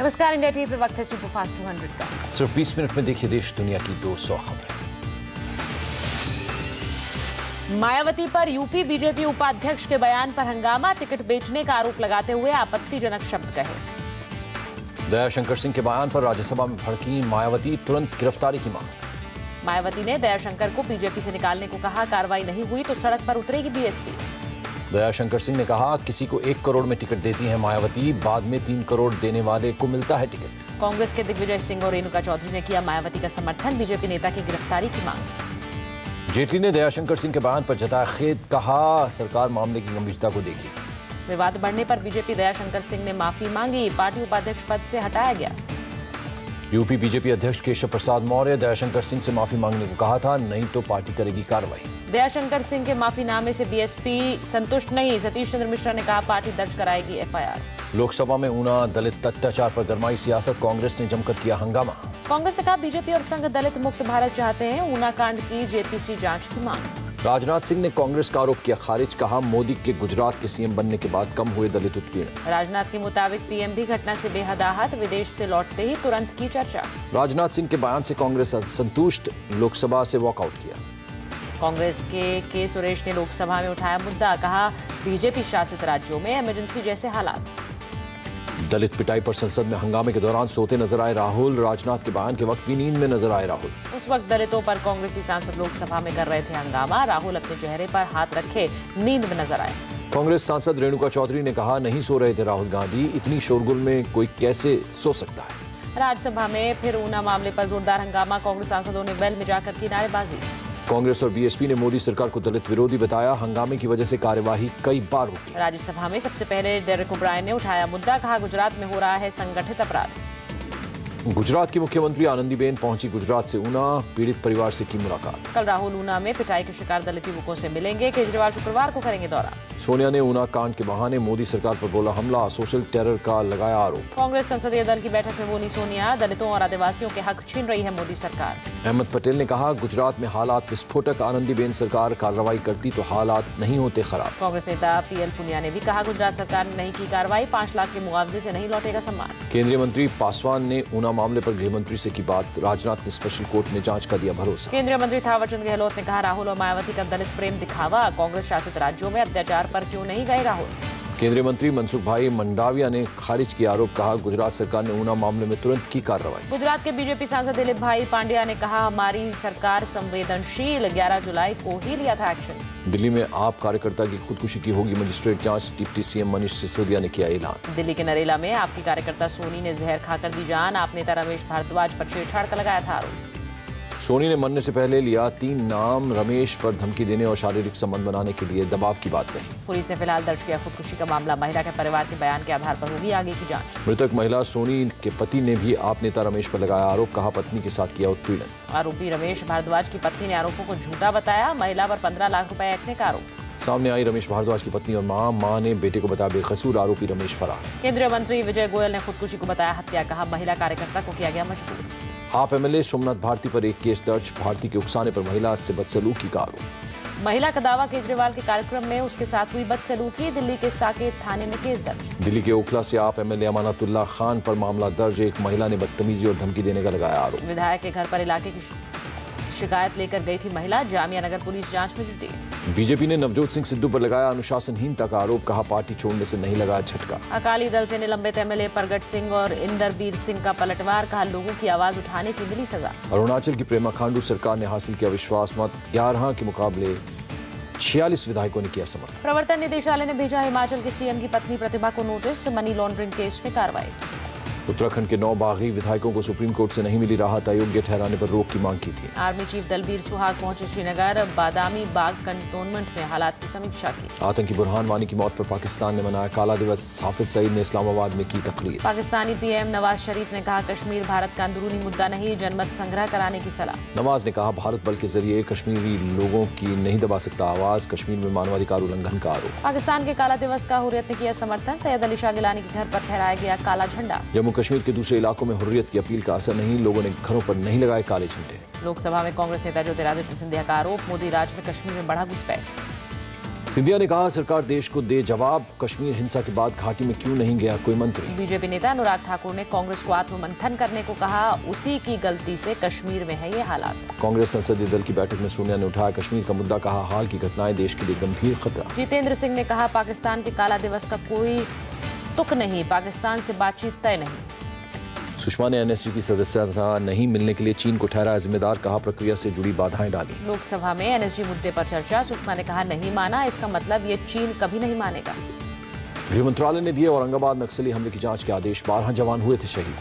नमस्कार India TV पे वक्त है सुपरफास्ट 200 का। सिर्फ़ 20 मिनट में देखिए देश दुनिया की 200 खबरें। मायावती पर यूपी बीजेपी उपाध्यक्ष के बयान पर हंगामा टिकट बेचने का आरोप लगाते हुए आपत्तिजनक शब्द कहे। दयाशंकर सिंह के बयान पर राज्यसभा में भड़की मायावती तुरंत गिरफ्तारी की मांग। मायावती ने दयाशंकर को बीजेपी से निकालने को कहा कार्रवाई नहीं हुई तो सड़क पर उतरेगी बीएसपी। दयाशंकर सिंह ने कहा किसी को एक करोड़ में टिकट देती है मायावती बाद में तीन करोड़ देने वाले को मिलता है टिकट। कांग्रेस के दिग्विजय सिंह और रेणुका चौधरी ने किया मायावती का समर्थन बीजेपी नेता की गिरफ्तारी की मांग। जेटली ने दयाशंकर सिंह के बयान पर जताया खेद कहा सरकार मामले की गंभीरता को देखी विवाद बढ़ने पर बीजेपी दयाशंकर सिंह ने माफ़ी मांगी पार्टी उपाध्यक्ष पद से हटाया गया। यूपी बीजेपी अध्यक्ष केशव प्रसाद मौर्य दयाशंकर सिंह से माफ़ी मांगने को कहा था नहीं तो पार्टी करेगी कार्रवाई। दयाशंकर सिंह के माफीनामे से बीएसपी संतुष्ट नहीं सतीश चंद्र मिश्रा ने कहा पार्टी दर्ज कराएगी एफआईआर। लोकसभा में ऊना दलित अत्याचार पर गरमाई सियासत कांग्रेस ने जमकर किया हंगामा। कांग्रेस ने कहा बीजेपी और संघ दलित मुक्त भारत चाहते हैं ऊना कांड की जेपीसी जाँच की मांग। राजनाथ सिंह ने कांग्रेस का आरोप किया। खारिज कहा मोदी के गुजरात के सीएम बनने के बाद कम हुए दलित उत्पीड़न। राजनाथ के मुताबिक पीएम भी घटना से बेहद आहत विदेश से लौटते ही तुरंत की चर्चा। राजनाथ सिंह के बयान से कांग्रेस असंतुष्ट लोकसभा से वॉकआउट किया। कांग्रेस के के सुरेश ने लोकसभा में उठाया मुद्दा कहा बीजेपी शासित राज्यों में इमरजेंसी जैसे हालात। दलित पिटाई पर संसद में हंगामे के दौरान सोते नज़र आए राहुल राजनाथ के बयान के वक्त की नींद में नज़र आए राहुल। उस वक्त दलितों पर कांग्रेसी सांसद लोकसभा में कर रहे थे हंगामा राहुल अपने चेहरे पर हाथ रखे नींद में नज़र आए। कांग्रेस सांसद रेणुका चौधरी ने कहा नहीं सो रहे थे राहुल गांधी इतनी शोरगुल में कोई कैसे सो सकता है? राज्यसभा में फिर ऊना मामले पर जोरदार हंगामा कांग्रेस सांसदों ने वेल में जाकर की नारेबाजी। कांग्रेस और बीएसपी ने मोदी सरकार को दलित विरोधी बताया। हंगामे की वजह से कार्यवाही कई बार रुकी राज्यसभा में सबसे पहले डेरिक ओब्रायन ने उठाया मुद्दा, कहा गुजरात में हो रहा है संगठित अपराध। गुजरात की मुख्यमंत्री आनंदीबेन पहुँची गुजरात से ऊना पीड़ित परिवार से की मुलाकात। कल राहुल ऊना में पिटाई के शिकार दलित युवकों से मिलेंगे। केजरीवाल शुक्रवार को करेंगे दौरा। सोनिया ने ऊना कांड के बहाने मोदी सरकार पर बोला हमला सोशल टेरर का लगाया आरोप। कांग्रेस संसदीय दल की बैठक में बोली सोनिया दलितों और आदिवासियों के हक छीन रही है मोदी सरकार। अहमद पटेल ने कहा गुजरात में हालात विस्फोटक आनंदीबेन सरकार कार्रवाई करती तो हालात नहीं होते खराब। कांग्रेस नेता पीएल पुनिया ने भी कहा गुजरात सरकार ने नहीं की कार्रवाई पाँच लाख के मुआवजे ऐसी नहीं लौटेगा सम्मान। केंद्रीय मंत्री पासवान ने ऊना मामले पर गृह मंत्री से की बात, राजनाथ ने स्पेशल कोर्ट में जाँच का दिया भरोसा। केंद्रीय मंत्री थावरचंद गहलोत ने कहा, राहुल और मायावती का दलित प्रेम दिखावा, कांग्रेस शासित राज्यों में अत्याचार पर क्यों नहीं गए राहुल? केंद्रीय मंत्री मनसुख भाई मंडाविया ने खारिज किया आरोप कहा गुजरात सरकार ने ऊना मामले में तुरंत की कार्रवाई। गुजरात के बीजेपी सांसद दिलीप भाई पांड्या ने कहा हमारी सरकार संवेदनशील 11 जुलाई को ही लिया था एक्शन। दिल्ली में आप कार्यकर्ता की खुदकुशी की होगी मजिस्ट्रेट जाँच डिप्टी सीएम मनीष सिसोदिया ने किया ऐलान। दिल्ली के नरेला में आपकी कार्यकर्ता सोनी ने जहर खाकर दी जान आप नेता रमेश भारद्वाज पर छेड़छाड़ का लगाया था आरोप। सोनी ने मरने से पहले लिया तीन नाम रमेश पर धमकी देने और शारीरिक संबंध बनाने के लिए दबाव की बात कही। पुलिस ने फ़िलहाल दर्ज किया खुदकुशी का मामला। महिला के परिवार के बयान के आधार पर होगी आगे की जाँच। मृतक महिला सोनी के पति ने भी आप नेता रमेश पर लगाया आरोप कहा पत्नी के साथ किया उत्पीड़न। आरोपी रमेश भारद्वाज की पत्नी ने आरोपों को झूठा बताया। महिला पर पंद्रह लाख रूपए ऐंठने का आरोप। सामने आई रमेश भारद्वाज की पत्नी और माँ। माँ ने बेटे को बताया बेकसूर आरोपी रमेश फरार। केंद्रीय मंत्री विजय गोयल ने खुदकुशी को बताया हत्या कहा महिला कार्यकर्ता को किया गया मजबूर। आप एमएलए सोमनाथ भारती पर एक केस दर्ज भारती के उकसाने पर महिला से बदसलूकी का आरोप। महिला का दावा केजरीवाल के कार्यक्रम में उसके साथ हुई बदसलूकी दिल्ली के साकेत थाने में केस दर्ज। दिल्ली के ओखला से आप एमएलए अमानतुल्ला खान पर मामला दर्ज एक महिला ने बदतमीजी और धमकी देने का लगाया आरोप। विधायक के घर पर इलाके की शिकायत लेकर गई थी महिला। जामिया नगर पुलिस जाँच में जुटी। बीजेपी ने नवजोत सिंह सिद्धू पर लगाया अनुशासनहीनता का आरोप कहा पार्टी छोड़ने से नहीं लगा झटका। अकाली दल से निलंबित एमएलए प्रगट सिंह और इंदरबीर सिंह का पलटवार कहा लोगों की आवाज़ उठाने की मिली सजा। अरुणाचल की प्रेमा खांडू सरकार ने हासिल किया विश्वास मत ग्यारह के मुकाबले छियालीस विधायकों ने किया समर्थन। प्रवर्तन निदेशालय ने भेजा हिमाचल के सीएम की पत्नी प्रतिभा को नोटिस मनी लॉन्ड्रिंग केस में कार्रवाई। उत्तराखंड के नौ बागी विधायकों को सुप्रीम कोर्ट से नहीं मिली राहत अयोग्य ठहराने पर रोक की मांग की थी। आर्मी चीफ दलबीर सुहाग पहुँचे श्रीनगर बादामी बाग कंटोनमेंट में हालात की समीक्षा की। आतंकी बुरहान वानी की मौत पर पाकिस्तान ने मनाया काला दिवस हाफिज सईद ने इस्लामाबाद में की तकरीर। पाकिस्तानी पीएम नवाज़ शरीफ ने कहा कश्मीर भारत का अंदरूनी मुद्दा नहीं जनमत संग्रह कराने की सलाह। नवाज़ ने कहा भारत बल के ज़रिए कश्मीरी लोगों की नहीं दबा सकता आवाज़ कश्मीर में मानवाधिकार उल्लंघन का आरोप। पाकिस्तान के काला दिवस का हुरियत ने किया समर्थन सैयद अली शाह गिलानी के घर पर फहराया गया काला झंडा। जम्मू कश्मीर के दूसरे इलाकों में हुर्रियत की अपील का असर नहीं लोगों ने घरों पर नहीं लगाए काले झंडे। लोकसभा में कांग्रेस नेता ज्योतिरादित्य सिंधिया का आरोप मोदी राज में कश्मीर में बढ़ा घुसपैठ। सिंधिया ने कहा सरकार देश को दे जवाब कश्मीर हिंसा के बाद घाटी में क्यों नहीं गया कोई मंत्री? बीजेपी नेता अनुराग ठाकुर ने कांग्रेस को आत्ममंथन करने को कहा उसी की गलती से कश्मीर में है ये हालात। कांग्रेस संसदीय दल की बैठक में सोनिया ने उठाया कश्मीर का मुद्दा कहा हाल की घटनाएँ देश के लिए गंभीर खतरा। जितेंद्र सिंह ने कहा पाकिस्तान के काला दिवस का कोई तुक नहीं पाकिस्तान से बातचीत तय नहीं। सुषमा ने एनएसजी की सदस्यता नहीं मिलने के लिए चीन को ठहरा जिम्मेदार कहा प्रक्रिया से जुड़ी बाधाएँ डाली। लोकसभा में एनएसजी मुद्दे पर चर्चा सुषमा ने कहा नहीं माना इसका मतलब ये चीन कभी नहीं मानेगा। गृह मंत्रालय ने दिए औरंगाबाद नक्सली हमले की जाँच के आदेश बारह जवान हुए थे शहीद।